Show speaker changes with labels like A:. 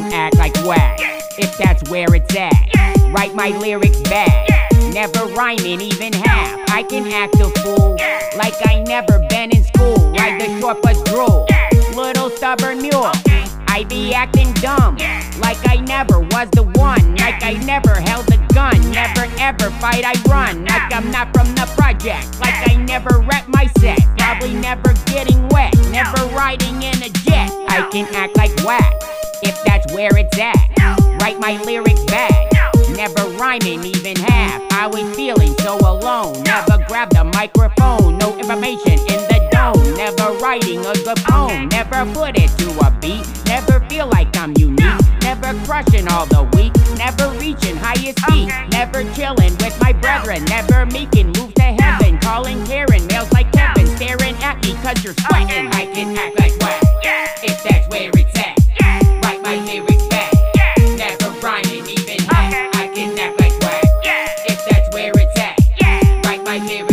A: act like whack if that's where it's at. Write my lyrics bad, never rhyming even half. I can act a fool like I never been in school. Ride the short bus drool, little stubborn mule. I be acting dumb, like I never was the one, like I never held a gun, never ever fight I run, like I'm not from the project, like I never rep my set, probably never getting wet, never riding in a jet. I can act like whack, if that's where it's at. Write my lyrics bad, never rhyming even half. I was feeling so alone, never grabbed a microphone, no information in the dome, never writing a good poem, never put it to a beat. Never feel like I'm unique. Never crushing all the weak. Never reaching highest peak. Never chilling with my brethren. Never making moves to heaven. Calling Karen, males like Kevin. Staring at me cause you're sweating. I can act my lyrics